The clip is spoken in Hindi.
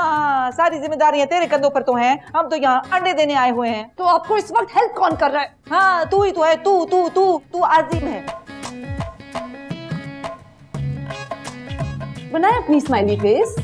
हाँ सारी जिम्मेदारियाँ तेरे कंधों पर तो हैं। हम तो यहाँ अंडे देने आए हुए हैं। तो आपको इस वक्त हेल्प कौन कर रहा है? हाँ तू ही तो है। तू तू तू तू आजिम है। बनाए अपनी स्माइली फेस